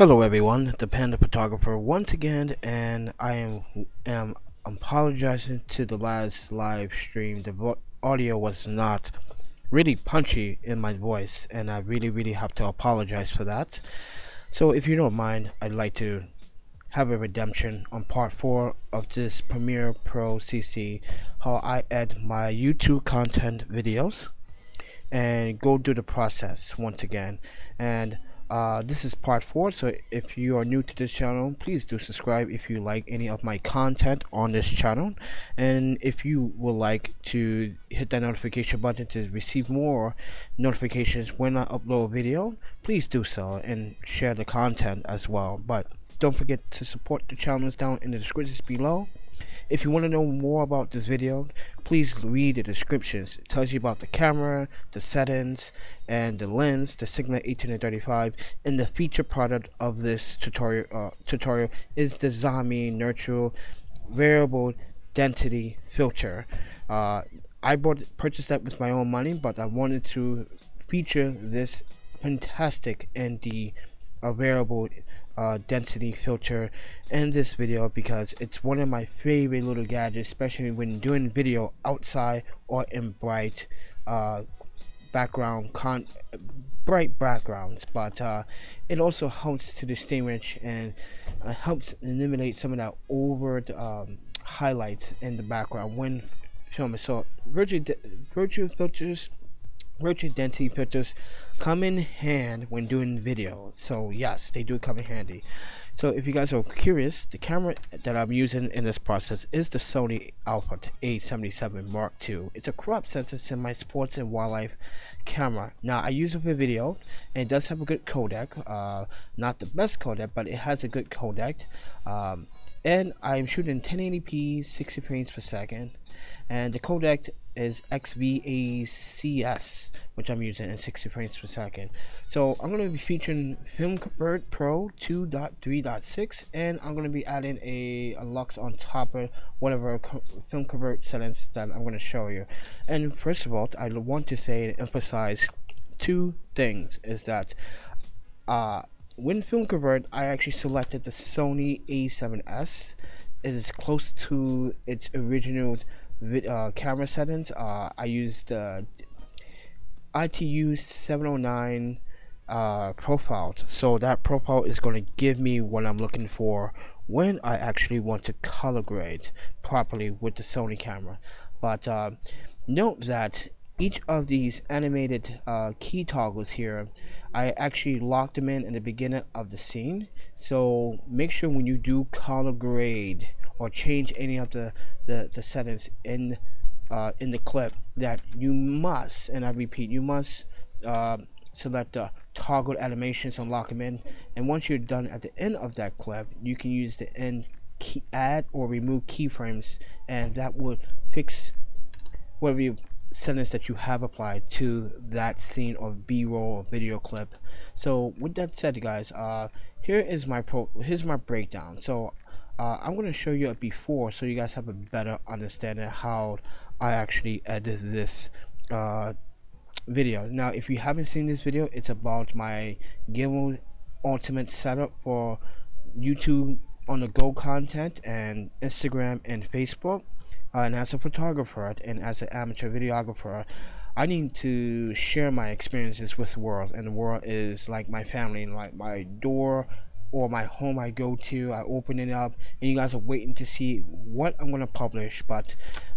Hello everyone, the Panda Photographer once again, and I am am apologizing to the last live stream. The audio was not really punchy in my voice, and I really really have to apologize for that. So if you don't mind, I'd like to have a redemption on part 4 of this Premiere Pro CC, how I edit my YouTube content videos, and go through the process once again. And uh, this is part 4 so if you are new to this channel please do subscribe if you like any of my content on this channel. And if you would like to hit that notification button to receive more notifications when I upload a video please do so and share the content as well. But don't forget to support the channels down in the descriptions below if you want to know more about this video, please read the descriptions. It tells you about the camera, the settings, and the lens, the Sigma 1835, and the feature product of this tutorial uh, tutorial is the Zomei Nurture Variable Density Filter. Uh, I bought purchased that with my own money, but I wanted to feature this fantastic and the a variable uh, density filter in this video because it's one of my favorite little gadgets especially when doing video outside or in bright uh, background con bright backgrounds. But uh, it also helps to distinguish and uh, helps eliminate some of that over um, highlights in the background when filming. So virtual virtual filters variable density filters come in hand when doing video. So yes they do come in handy. So if you guys are curious the camera that i'm using in this process is the sony alpha a77 mark ii it's a crop sensor to my sports and wildlife camera. Now i use it for video and it does have a good codec uh, not the best codec but it has a good codec. Um, and I'm shooting 1080p 60 frames per second. And the codec is XAVC S which I'm using in 60 frames per second. So I'm going to be featuring Film Convert Pro 2.3.6 and I'm going to be adding a, a lux on top of whatever Film Convert settings that I'm going to show you. And first of all I want to say and emphasize two things is that uh, when film convert I actually selected the Sony a7S it is close to its original uh, camera settings. Uh, I used uh, ITU 709 uh, profile. So that profile is going to give me what I'm looking for when I actually want to color grade properly with the Sony camera. But uh, note that each of these animated uh, key toggles here I actually locked them in in the beginning of the scene. So make sure when you do color grade or change any of the the, the settings in uh, in the clip that you must and I repeat you must uh, select the toggle animations and lock them in. And once you're done at the end of that clip you can use the end key add or remove keyframes and that would fix whatever you settings that you have applied to that scene or b-roll or video clip. So with that said guys uh here is my pro here's my breakdown. So uh, I'm going to show you a before so you guys have a better understanding how I actually edit this uh, video. Now if you haven't seen this video it's about my gimbal ultimate setup for YouTube on the go content and Instagram and Facebook uh, and as a photographer and as an amateur videographer I need to share my experiences with the world and the world is like my family like my door or my home I go to. I open it up and you guys are waiting to see what I'm going to publish. But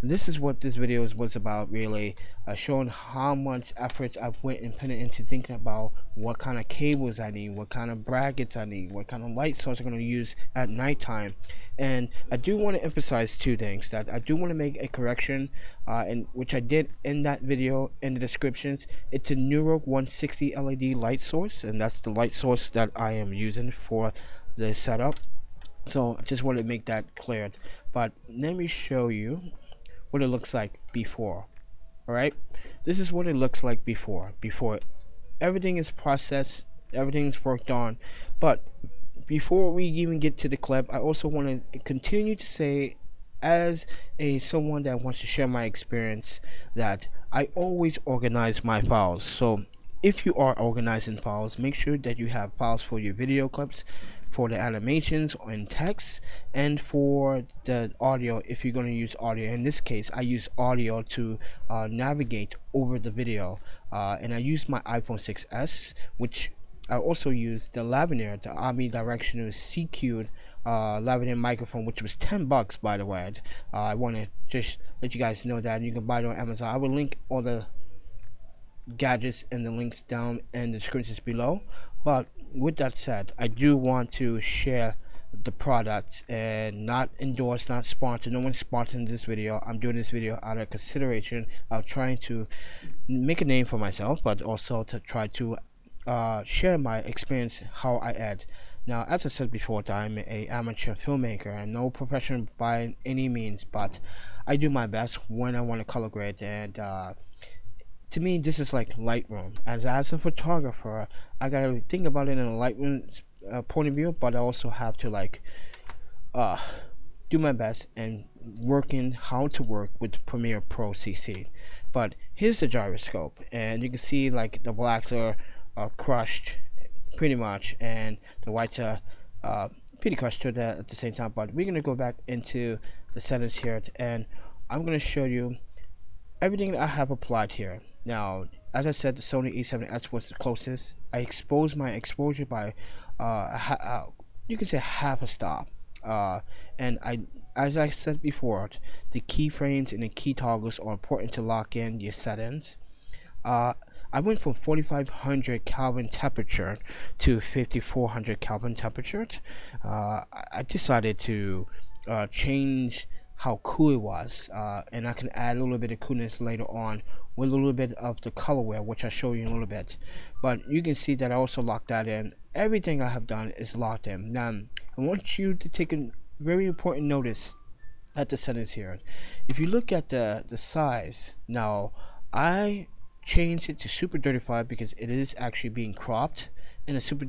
this is what this video was about really. Uh, showing how much effort I've went and put into thinking about what kind of cables I need, what kind of brackets I need, what kind of light source I'm going to use at nighttime. And I do want to emphasize two things that I do want to make a correction, uh, and which I did in that video in the descriptions. It's a Neewer 160 LED light source, and that's the light source that I am using for the setup. So I just want to make that clear. But let me show you what it looks like before. Alright, this is what it looks like before. Before everything is processed, everything's worked on. But before we even get to the clip, I also want to continue to say as a someone that wants to share my experience that I always organize my files. So if you are organizing files make sure that you have files for your video clips for the animations and text and for the audio if you're going to use audio. In this case I use audio to uh, navigate over the video. Uh, and I use my iPhone 6s which I also use the Lavalier the omnidirectional CQ uh, lavalier microphone which was 10 bucks by the way. Uh, I want to just let you guys know that you can buy it on Amazon. I will link all the gadgets and the links down in the descriptions below. But with that said I do want to share the products and not endorse not sponsor. No one's sponsoring this video. I'm doing this video out of consideration of trying to make a name for myself but also to try to uh, share my experience how I add now as I said before I'm a amateur filmmaker and no professional by any means but I do my best when I want to color grade and uh, to me this is like Lightroom. As as a photographer I gotta think about it in a Lightroom uh, point of view but I also have to like uh do my best and working how to work with Premiere Pro CC but here's the gyroscope and you can see like the blacks are, are crushed pretty much and the whites are uh, pretty crushed to that at the same time. But we're gonna go back into the settings here and I'm gonna show you everything I have applied here now, as I said, the Sony a7S was the closest. I exposed my exposure by, uh, uh, you can say half a stop. Uh, and I, as I said before, the keyframes and the key toggles are important to lock in your settings. Uh, I went from 4500 Kelvin temperature to 5400 Kelvin temperature. Uh, I decided to uh, change how cool it was uh, and I can add a little bit of coolness later on with a little bit of the color wheel which I'll show you in a little bit. But you can see that I also locked that in. Everything I have done is locked in. Now I want you to take a very important notice at the settings here. If you look at the the size now I changed it to super 35 because it is actually being cropped in a super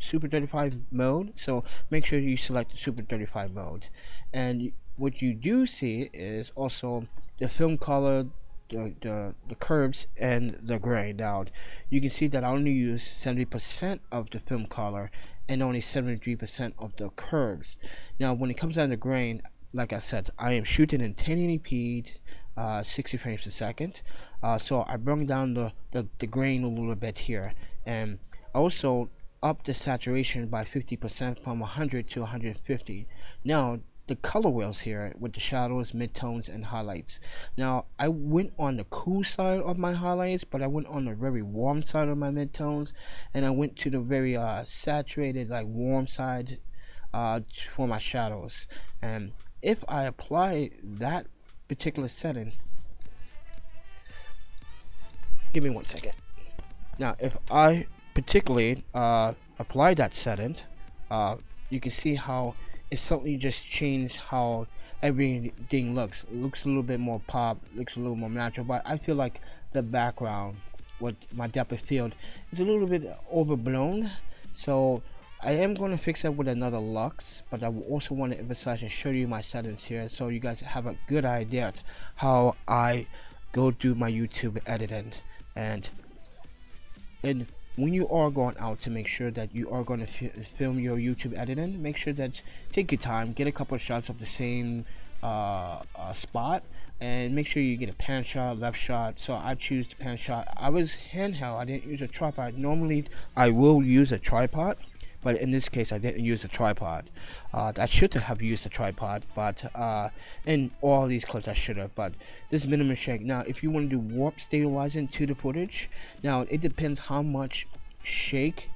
super 35 mode. So make sure you select the super 35 mode. And what you do see is also the film color the, the, the curves and the grain now you can see that I only use 70% of the film color and only 73% of the curves now when it comes down to grain like I said I am shooting in 1080p uh, 60 frames a second. Uh, so I bring down the, the, the grain a little bit here and also up the saturation by 50% from 100 to 150 now the color wheels here with the shadows, midtones, and highlights. Now, I went on the cool side of my highlights, but I went on the very warm side of my midtones, and I went to the very uh, saturated, like warm side uh, for my shadows. And if I apply that particular setting, give me one second. Now, if I particularly uh, apply that setting, uh, you can see how it's something just changed how everything looks. It looks a little bit more pop, looks a little more natural, but I feel like the background, what my depth of field, is a little bit overblown. So I am going to fix that with another lux, but I also want to emphasize and show you my settings here so you guys have a good idea how I go through my YouTube editing and and when you are going out to make sure that you are going to film your YouTube editing, make sure that take your time, get a couple of shots of the same uh, uh, spot, and make sure you get a pan shot, left shot. So I choose the pan shot. I was handheld. I didn't use a tripod. Normally, I will use a tripod but in this case I didn't use a tripod. Uh, I should have used a tripod but uh, in all these clips I should have. But this minimum shake now if you want to do warp stabilizing to the footage now it depends how much shake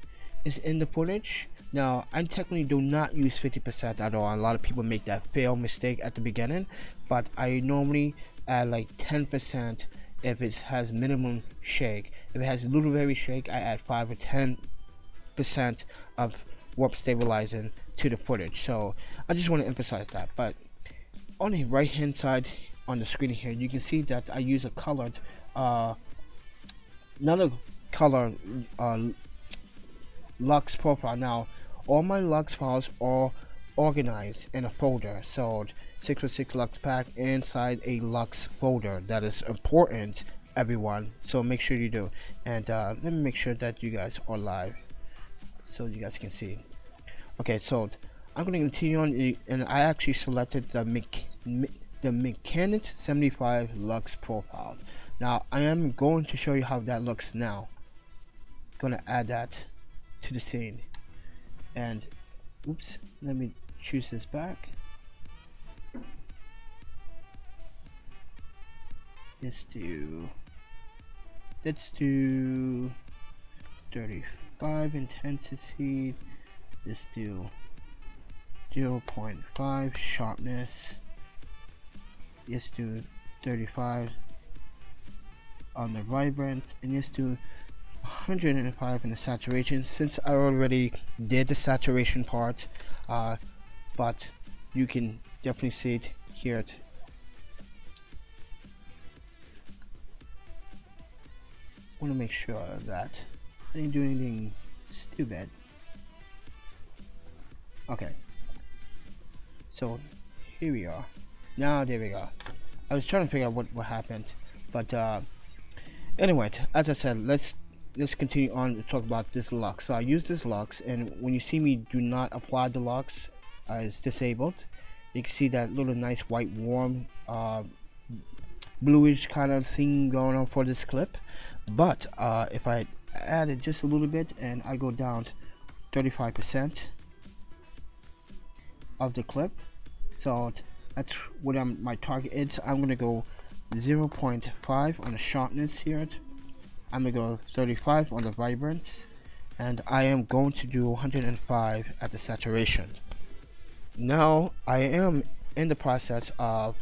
is in the footage. Now I technically do not use 50% at all. A lot of people make that fail mistake at the beginning but I normally add like 10% if it has minimum shake. If it has a little very shake I add 5 or 10 percent of warp stabilizing to the footage. So I just want to emphasize that but on the right hand side on the screen here you can see that I use a colored uh, another color uh, Lux profile. Now all my Lux files are organized in a folder. So 6 6 Lux pack inside a Lux folder that is important everyone. So make sure you do. And uh, let me make sure that you guys are live so you guys can see. Okay so I'm going to continue on and I actually selected the Mech the Mecanit 75 Lux profile. Now I am going to show you how that looks now. Gonna add that to the scene. And oops let me choose this back. Let's do let's do 35 intensity let's do 0.5 sharpness. Let's do 35 on the vibrance and let's do 105 in the saturation since I already did the saturation part uh, but you can definitely see it here want to make sure that I didn't do anything stupid. Okay. So here we are. Now there we go. I was trying to figure out what, what happened. But uh anyway, as I said, let's let's continue on to talk about this lux. So I use this lux and when you see me do not apply the lux uh, it's disabled. You can see that little nice white warm uh bluish kind of thing going on for this clip but uh, if I add it just a little bit and I go down 35% of the clip. So that's what I'm, my target is. I'm gonna go 0.5 on the sharpness here. I'm gonna go 35 on the vibrance. And I am going to do 105 at the saturation. Now I am in the process of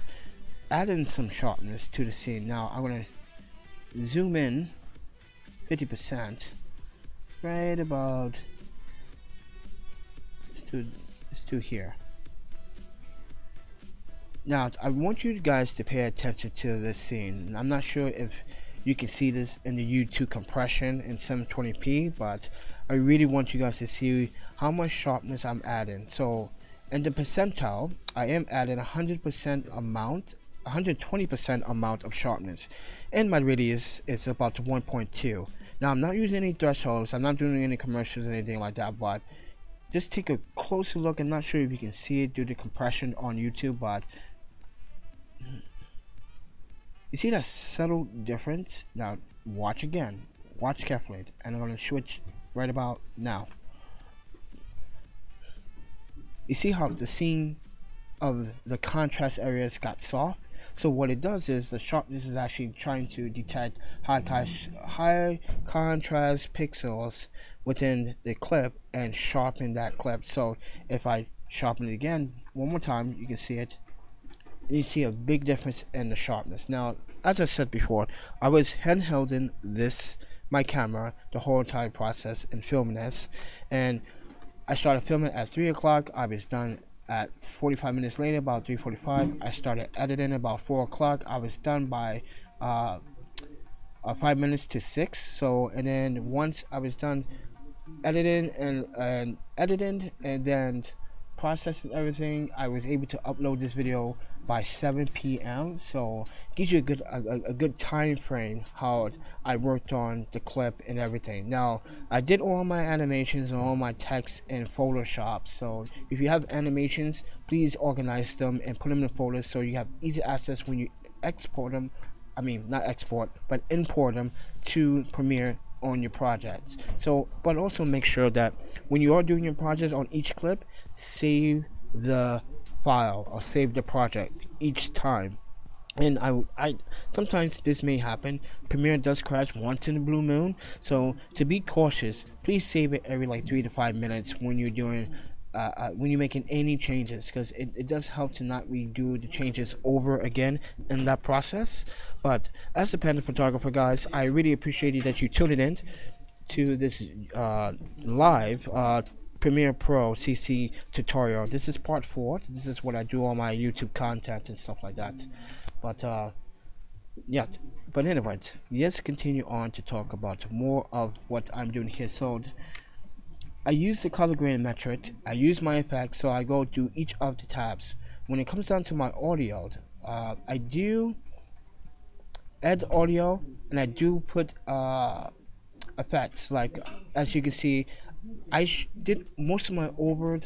adding some sharpness to the scene. Now I'm gonna zoom in 50% right about let's do, let's do here. Now I want you guys to pay attention to this scene. I'm not sure if you can see this in the YouTube compression in 720p but I really want you guys to see how much sharpness I'm adding. So in the percentile I am adding 100% amount 120% amount of sharpness. And my radius is about 1.2 now I'm not using any thresholds. I'm not doing any commercials or anything like that but just take a closer look. I'm not sure if you can see it due to compression on YouTube but you see that subtle difference? Now watch again. Watch carefully and I'm going to switch right about now. You see how the scene of the contrast areas got soft so what it does is the sharpness is actually trying to detect high, high contrast pixels within the clip and sharpen that clip. So if I sharpen it again one more time, you can see it. You see a big difference in the sharpness. Now, as I said before, I was handhelding this my camera the whole entire process and filming this, and I started filming at three o'clock. I was done at 45 minutes later about 3.45 i started editing. About 4 o'clock i was done by uh, uh, 5 minutes to 6 so and then once i was done editing and, and editing and then processing everything i was able to upload this video by 7 p.m. So gives you a good a, a, good time frame how I worked on the clip and everything. Now I did all my animations and all my text in Photoshop. So if you have animations, please organize them and put them in folders so you have easy access when you export them. I mean not export, but import them to Premiere on your projects. So, but also make sure that when you are doing your project on each clip, save the file or save the project each time. And I, I sometimes this may happen. Premiere does crash once in a blue moon. So to be cautious please save it every like three to five minutes when you're doing uh, uh, when you're making any changes because it, it does help to not redo the changes over again in that process. But as the panda photographer guys i really appreciate it that you tuned in to this uh, live uh, Premiere Pro CC tutorial. This is part 4. This is what I do on my YouTube content and stuff like that. But, uh, yeah. But anyways, let's continue on to talk about more of what I'm doing here. So, I use the color grading metric. I use my effects, so I go to each of the tabs. When it comes down to my audio, uh, I do add audio and I do put uh, effects like as you can see I did most of my over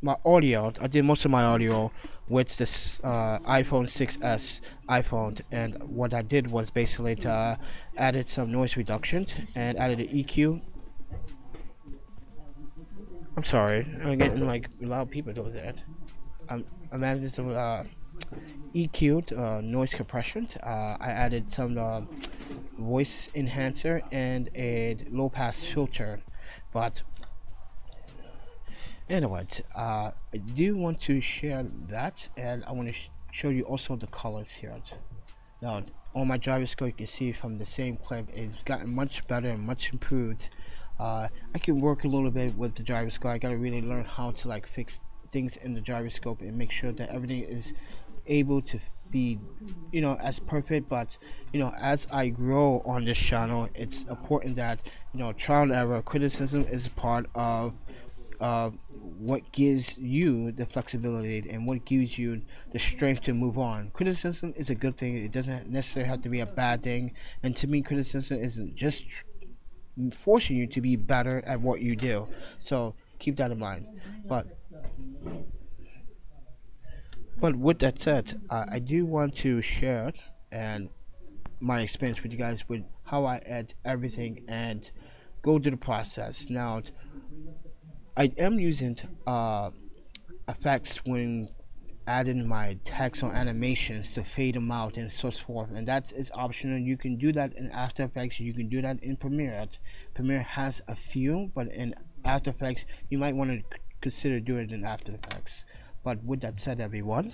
my audio I did most of my audio with this uh, iPhone 6s iPhone and what I did was basically to uh, added some noise reduction and added an EQ I'm sorry I'm getting like loud people over there. I'm, I'm adding some uh, EQ uh, noise compression. Uh, I added some uh, voice enhancer and a low pass filter. But anyway uh, I do want to share that and I want to sh show you also the colors here. Now on my gyroscope you can see from the same clip it's gotten much better and much improved. Uh, I can work a little bit with the gyroscope I gotta really learn how to like fix things in the gyroscope and make sure that everything is able to be you know as perfect. But you know as i grow on this channel it's important that you know trial and error criticism is part of uh, what gives you the flexibility and what gives you the strength to move on. Criticism is a good thing. It doesn't necessarily have to be a bad thing. And to me, criticism isn't just forcing you to be better at what you do. So keep that in mind. But but with that said, I do want to share and my experience with you guys with how I add everything and go through the process. Now, I am using uh, effects when adding my text or animations to fade them out and so forth and that is optional. You can do that in after effects. You can do that in premiere. Premiere has a few but in after effects you might want to consider doing it in after effects. But with that said everyone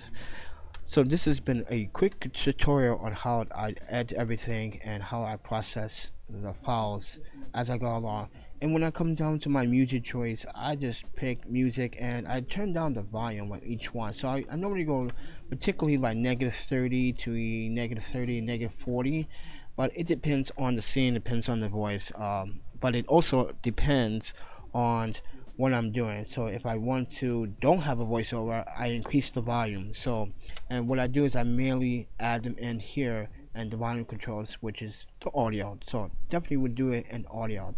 so this has been a quick tutorial on how I add everything and how I process the files as I go along and when I come down to my music choice I just pick music and I turn down the volume on each one so I, I normally go particularly by negative 30 to negative 30 negative 40 but it depends on the scene depends on the voice um, but it also depends on what I'm doing. So if I want to don't have a voiceover, I increase the volume. So and what I do is I merely add them in here and the volume controls, which is the audio. So definitely would do it in audio.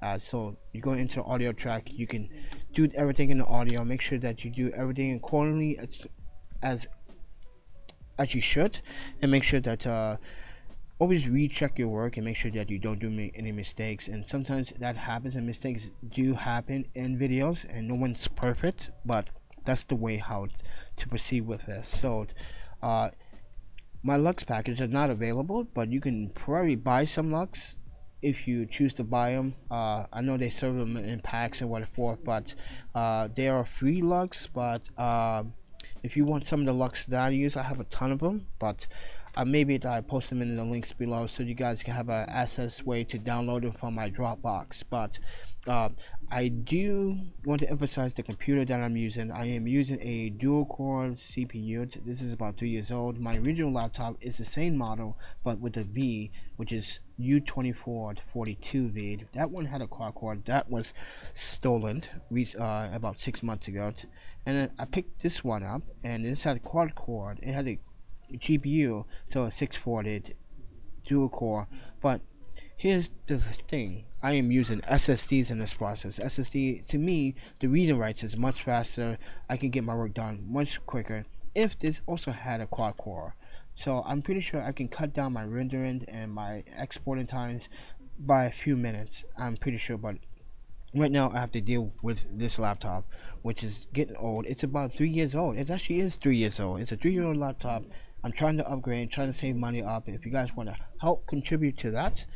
Uh, so you go into audio track, you can do everything in the audio. Make sure that you do everything accordingly as as, as you should, and make sure that. Uh, always recheck your work and make sure that you don't do any mistakes and sometimes that happens and mistakes do happen in videos and no one's perfect but that's the way how to proceed with this so uh, my lux package is not available but you can probably buy some lux if you choose to buy them uh, i know they serve them in packs and what for but uh, they are free lux but uh, if you want some of the lux that i use i have a ton of them but uh, maybe I post them in the links below so you guys can have an access way to download them from my Dropbox. But uh, I do want to emphasize the computer that I'm using. I am using a dual core CPU. This is about three years old. My original laptop is the same model, but with a V, which is U2442V. That one had a quad core that was stolen uh, about six months ago. And I picked this one up, and this had a quad core. It had a GPU, so a 640 dual core. But here's the thing I am using SSDs in this process. SSD, to me, the read and writes is much faster. I can get my work done much quicker if this also had a quad core. So I'm pretty sure I can cut down my rendering and my exporting times by a few minutes. I'm pretty sure, but right now I have to deal with this laptop, which is getting old. It's about three years old. It actually is three years old. It's a three-year-old laptop I'm trying to upgrade, trying to save money up. If you guys want to help contribute to that,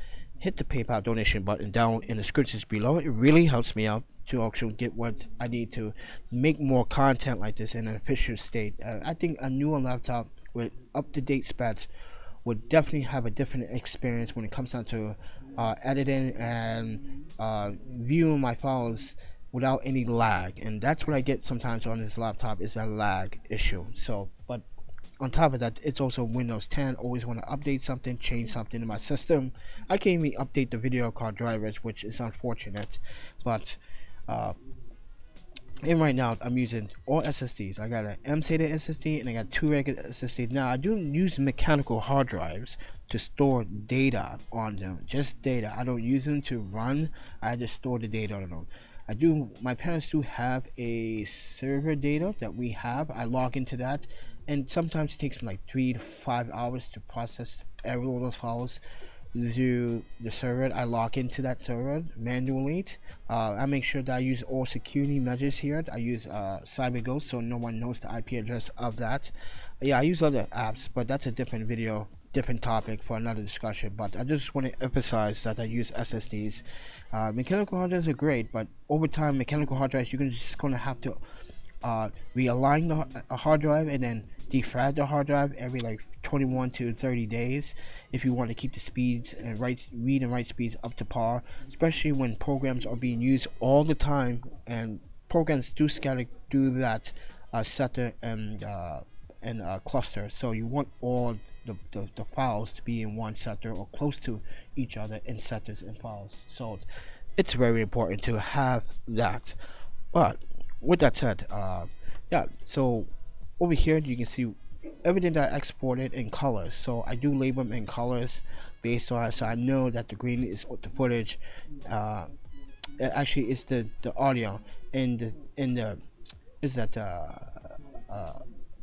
hit the PayPal donation button down in the descriptions below. It really helps me out to actually get what I need to make more content like this in an official state. Uh, I think a newer laptop with up-to-date specs would definitely have a different experience when it comes down to uh, editing and uh, viewing my files without any lag and that's what I get sometimes on this laptop is a lag issue so but on top of that, it's also Windows 10. Always want to update something, change something in my system. I can't even update the video card drivers, which is unfortunate. But uh, and right now I'm using all SSDs. I got an M SATA SSD and I got two regular SSDs. Now I do use mechanical hard drives to store data on them, just data. I don't use them to run. I just store the data on them. I do. My parents do have a server data that we have. I log into that, and sometimes it takes me like three to five hours to process every one of those files to the server. I log into that server manually. Uh, I make sure that I use all security measures here. I use uh, CyberGhost so no one knows the IP address of that. Yeah, I use other apps, but that's a different video, different topic for another discussion. But I just want to emphasize that I use SSDs. Uh, mechanical hard drives are great, but over time, mechanical hard drives, you're just going to have to uh, realign the hard drive and then defrag the hard drive every like 21 to 30 days if you want to keep the speeds and write read and write speeds up to par especially when programs are being used all the time and programs do scatter do that uh, sector and uh, and uh, cluster. So you want all the, the, the, files to be in one sector or close to each other in sectors and files. So it's very important to have that. But with that said uh, yeah so over here you can see everything that I exported in colors. So I do label them in colors based on so I know that the green is the footage uh, actually it's the the audio and the in the is that uh, uh,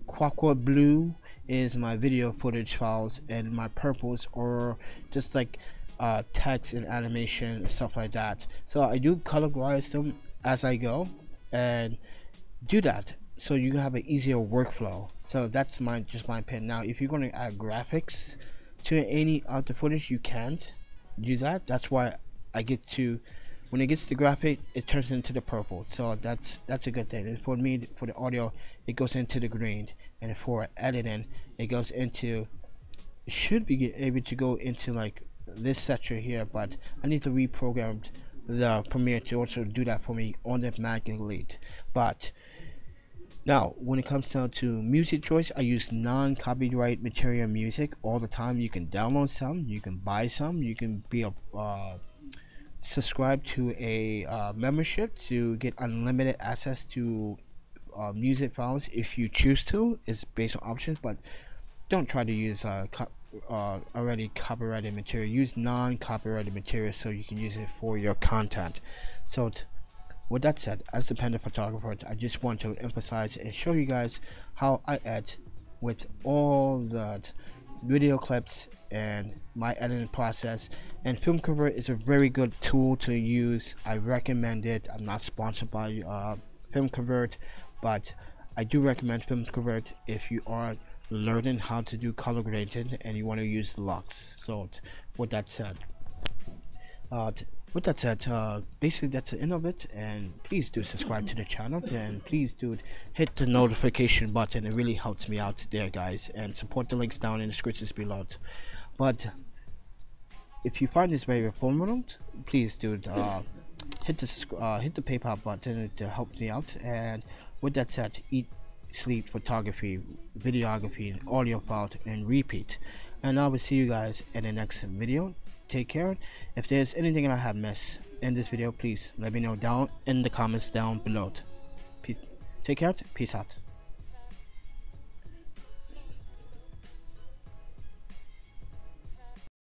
Quaqua blue is my video footage files and my purples or just like uh, text and animation and stuff like that. So I do colorize them as I go and do that so you have an easier workflow. So that's my just my opinion. Now if you're going to add graphics to any of the footage you can't do that. That's why I get to when it gets to graphic it turns into the purple. So that's that's a good thing. And for me for the audio it goes into the green. And for editing it goes into should be able to go into like this section here but I need to reprogram the Premiere to also do that for me on the manually but now, when it comes down to music choice, I use non-copyright material music all the time. You can download some, you can buy some, you can be a uh, subscribe to a uh, membership to get unlimited access to uh, music files if you choose to. It's based on options, but don't try to use uh, co uh, already copyrighted material. Use non-copyrighted material so you can use it for your content. So with that said, as the panda photographer, I just want to emphasize and show you guys how I edit with all the video clips and my editing process. And film convert is a very good tool to use. I recommend it. I'm not sponsored by uh, film convert but i do recommend film convert if you are learning how to do color grading and you want to use lux so with that said uh, with that said uh, basically that's the end of it and please do subscribe to the channel and please do hit the notification button. It really helps me out there guys and support the links down in the descriptions below. But if you find this very informative please do uh, hit the uh, hit the paypal button to help me out. And with that said eat sleep photography videography and audio file and repeat. And i will see you guys in the next video take care. If there's anything that i have missed in this video please let me know down in the comments down below. Peace take care. Peace out